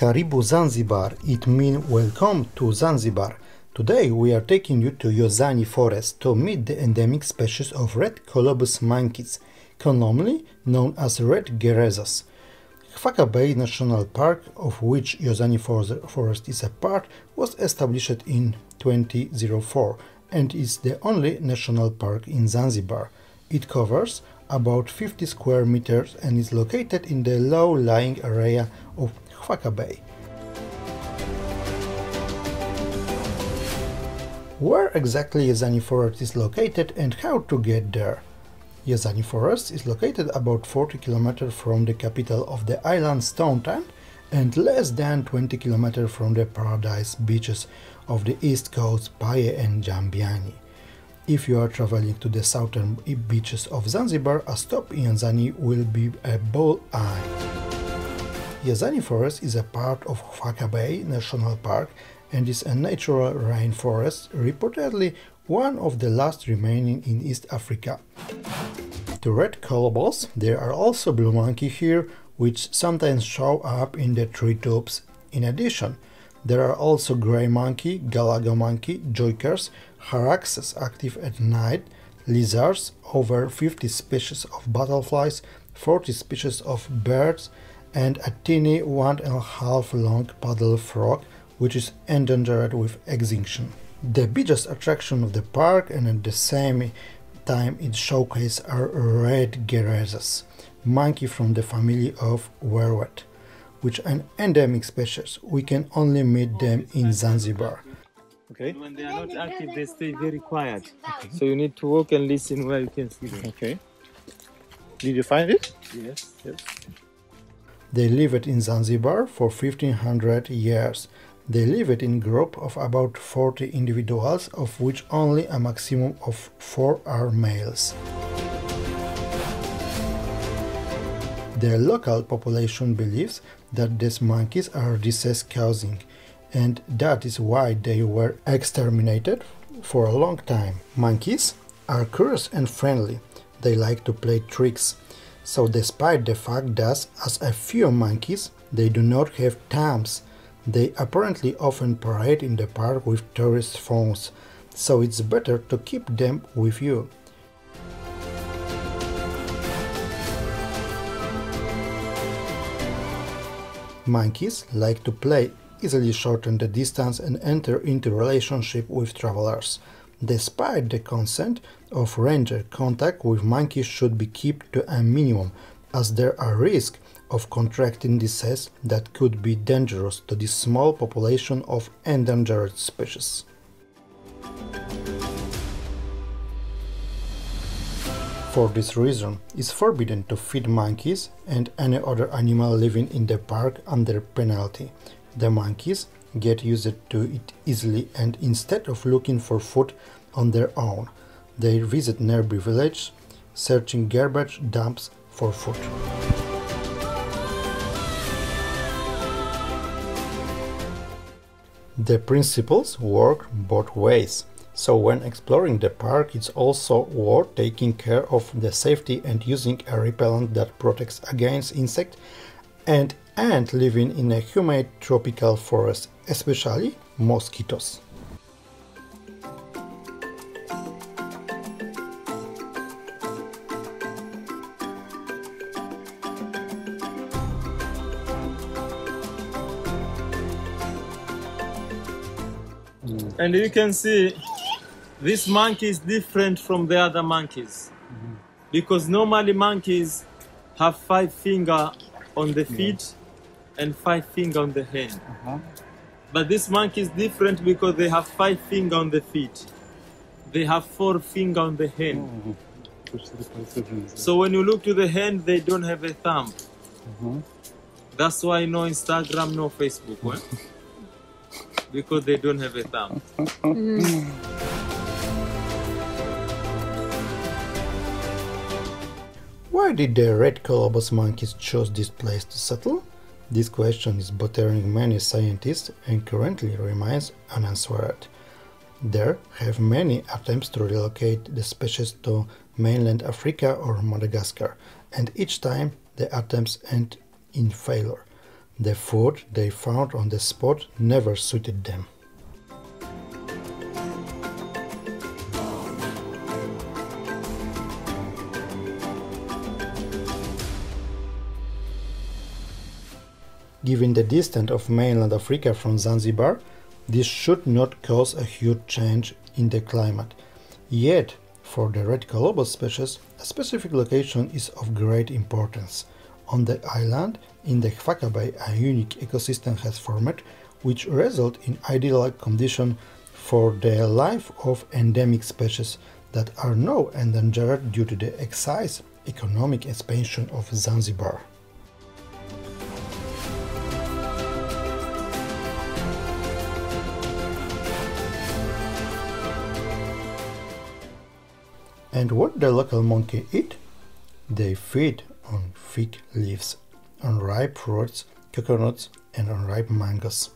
Karibu Zanzibar, it means welcome to Zanzibar. Today we are taking you to Jozani Forest to meet the endemic species of red colobus monkeys, commonly known as red gerezas. Chwaka Bay National Park, of which Jozani Forest is a part, was established in 2004 and is the only national park in Zanzibar. It covers about 50 square meters and is located in the low-lying area of Chwaka Bay. Where exactly Jozani Forest is located and how to get there? Jozani Forest is located about 40 km from the capital of the island Stone Town and less than 20 km from the paradise beaches of the east coast Paje and Jambiani. If you are traveling to the southern beaches of Zanzibar, a stop in Jozani will be a bull eye. Jozani Forest is a part of Chwaka Bay National Park and is a natural rainforest, reportedly one of the last remaining in East Africa. To red colobus, there are also blue monkey here, which sometimes show up in the treetops. In addition, there are also grey monkey, galago monkey, duikers, hyraxes active at night, lizards, over 50 species of butterflies, 40 species of birds, and a teeny one and a half long paddle frog, which is endangered with extinction. The biggest attraction of the park and at the same time it showcases are red gerezas, monkey from the family of vervet, which an endemic species. We can only meet them in Zanzibar. Okay. When they are not active, they stay very quiet. Okay. So you need to walk and listen where you can see them. Okay. Did you find it? Yes. Yes. They lived in Zanzibar for 1500 years. They lived in group of about 40 individuals, of which only a maximum of 4 are males. The local population believes that these monkeys are disease causing, and that is why they were exterminated for a long time. Monkeys are curious and friendly. They like to play tricks. So despite the fact that as a few monkeys, they do not have thumbs, they apparently often parade in the park with tourist phones, so it's better to keep them with you. Monkeys like to play, easily shorten the distance and enter into relationship with travelers. Despite the consent of ranger, contact with monkeys should be kept to a minimum, as there are risks of contracting disease that could be dangerous to this small population of endangered species. For this reason, it's forbidden to feed monkeys and any other animal living in the park under penalty. The monkeys get used to it easily and instead of looking for food on their own, they visit nearby villages, searching garbage dumps for food. The principles work both ways, so when exploring the park it's also worth taking care of the safety and using a repellent that protects against insects and ant living in a humid tropical forest, especially mosquitoes. And you can see this monkey is different from the other monkeys mm -hmm. because normally monkeys have five finger on the feet yeah. and five finger on the hand. Uh -huh. But this monkey is different because they have five finger on the feet. They have four finger on the hand. Oh. So when you look to the hand, they don't have a thumb. Uh -huh. That's why no Instagram, no Facebook. Eh? because they don't have a thumb. Hmm. Why did the red colobus monkeys choose this place to settle? This question is bothering many scientists and currently remains unanswered. There have many attempts to relocate the species to mainland Africa or Madagascar, and each time the attempts end in failure. The food they found on the spot never suited them. Given the distance of mainland Africa from Zanzibar, this should not cause a huge change in the climate. Yet, for the red colobus species, a specific location is of great importance. On the island, in the Chwaka Bay, a unique ecosystem has formed, which result in ideal condition for the life of endemic species that are now endangered due to the excise economic expansion of Zanzibar. And what the local monkey eat? They feed on fig leaves, on ripe fruits, coconuts, and on ripe mangoes.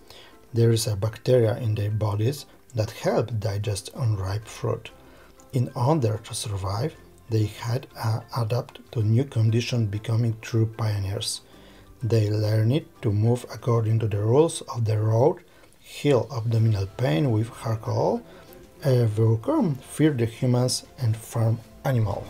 There is a bacteria in their bodies that help digest unripe fruit. In order to survive, they had to adapt to new conditions, becoming true pioneers. They learned to move according to the rules of the road, heal abdominal pain with alcohol, overcome fear the humans and farm animal.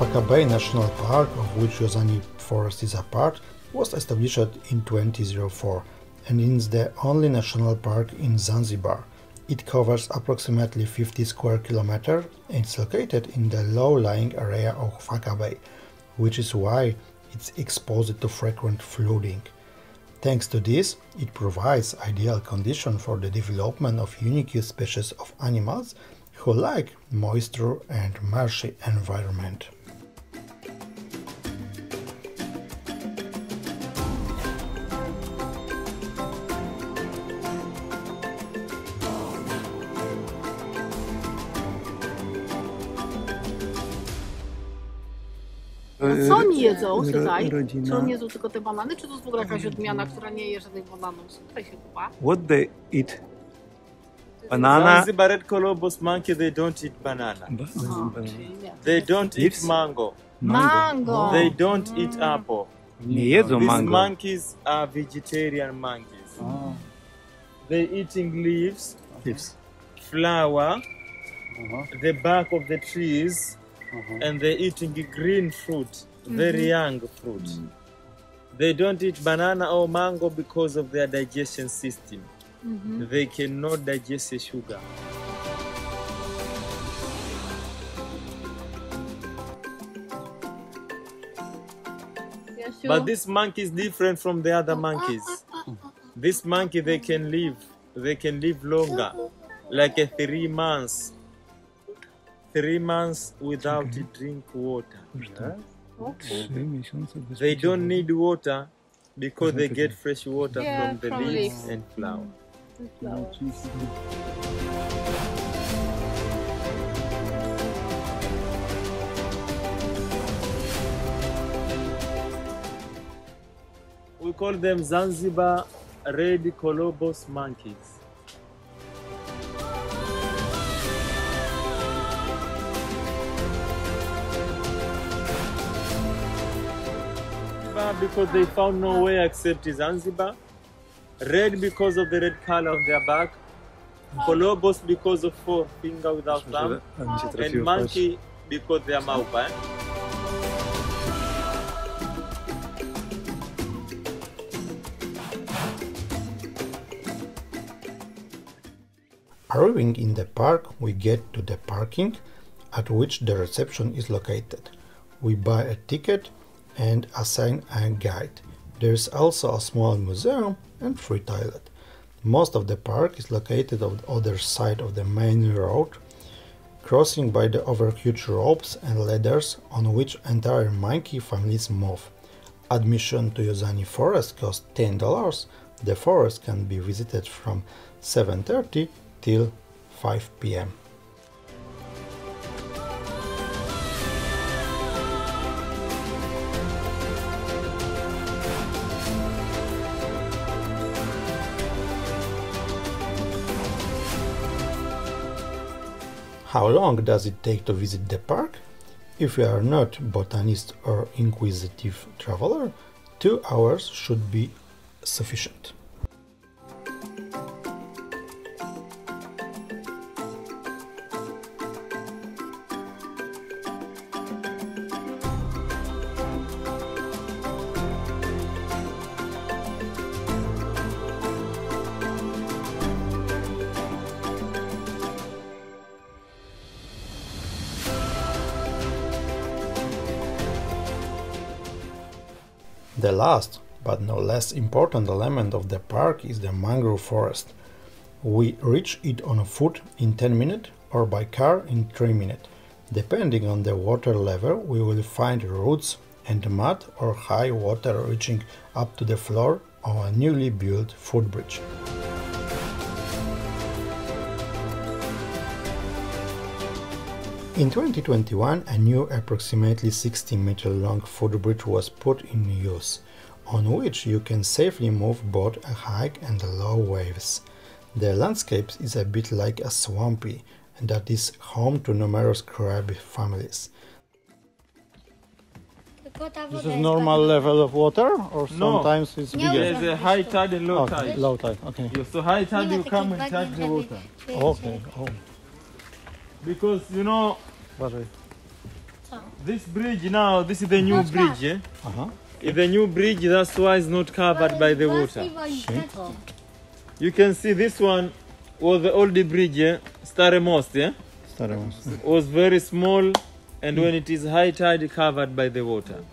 Chwaka Bay National Park, of which Jozani Forest is a part, was established in 2004 and is the only national park in Zanzibar. It covers approximately 50 square kilometers and is located in the low-lying area of Chwaka Bay, which is why it's exposed to frequent flooding. Thanks to this, it provides ideal conditions for the development of unique species of animals who like moisture and marshy environment. Co oni jedzą Ro- tutaj? Czy oni jedzą tylko te banany, czy to jest w ogóle jakaś odmiana, która nie je żadnych bananów? Tutaj się chyba. What they eat? Banana. Zanzibar red colobus monkey, they don't eat banana. Aha, czyli nie. They don't eat Leaves? mango. Mango. They don't eat apple. Nie jedzą These mango. monkeys are vegetarian monkeys. They eating leaves, Leaves. flower, Uh-huh. the bark of the trees, Uh-huh. and they're eating green fruit, very young fruit. They don't eat banana or mango because of their digestion system. They cannot digest the sugar. But this monkey is different from the other monkeys. This monkey they can live, they can live longer, like a three months. Three months without drink water. Trzy miesiące bez They don't need water because they get fresh water Yeah, from the from leaves leaves. and flower. We call them Zanzibar red colobus monkeys. Because they found nowhere except Zanzibar. Red because of the red color of their back. Colobus because of four finger without thumb. A mi się And trafiło w twarz. monkey because they are maupa. eh? Arriving in the park, we get to the parking at which the reception is located. We buy a ticket and assign a guide. There is also a small museum and free toilet. Most of the park is located on the other side of the main road, crossing by the over huge ropes and ladders on which entire monkey families move. Admission to Jozani Forest costs $10. The forest can be visited from 7:30 till 5 p.m. How long does it take to visit the park? If you are not botanist or inquisitive traveler, two hours should be sufficient. The last, but no less important element of the park is the mangrove forest. We reach it on foot in 10 minutes or by car in 3 minutes. Depending on the water level, we will find roots and mud or high water reaching up to the floor of a newly built footbridge. In 2021, a new approximately 60 meter long footbridge was put in use, on which you can safely move both a high and low waves. The landscape is a bit like a swampy, and that is home to numerous crab families. This is normal level of water, or No. sometimes it's bigger? There's a high tide and low Okay, tide. low tide. Okay. Yeah, so high tide you come and touch the water. Okay. Oh, Because you know uważaj. this bridge now, this is the new bridge, yeah? Aha. If the new bridge, that's why it's not covered by the water. You can see this one was the old bridge, yeah? Stary Most, yeah? Stary most. Was very small and when it is high tide covered by the water.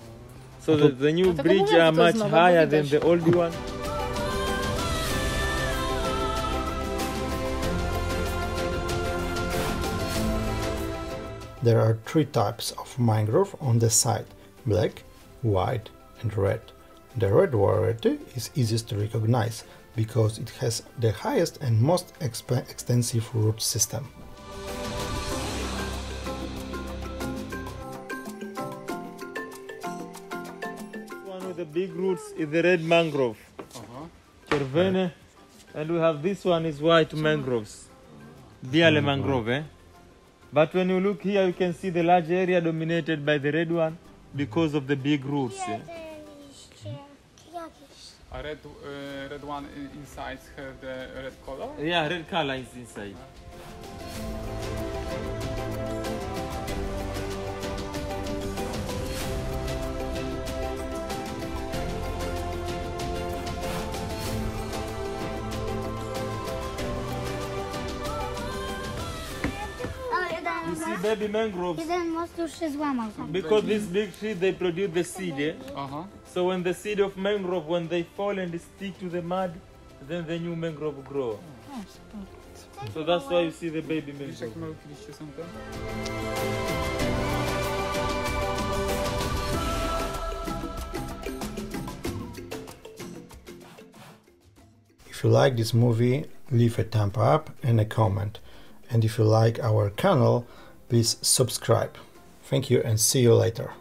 So the, the new bridge are much jest nowe, bo higher than the old one. There are three types of mangrove on the site black, white, and red. The red variety is easiest to recognize because it has the highest and most exp- extensive root system. One with the big roots is the red mangrove. Cervene. And we have this one is white mangroves. Biale mangrove, eh? But when you look here, you can see the large area dominated by the red one because of the big roots. Yeah? A red, uh, red one inside have the red color? Yeah, red color is inside. You see baby mangroves, Jeden most już się złamał. because this big tree, they produce the seed, yeah? Aha. So when the seed of mangrove, when they fall and stick to the mud, then the new mangrove grow. So that's why you see the baby Widzisz mangrove. jakie malutkie liście są te? If you like this movie, leave a thumb up and a comment. And if you like our channel, please subscribe. Thank you and see you later.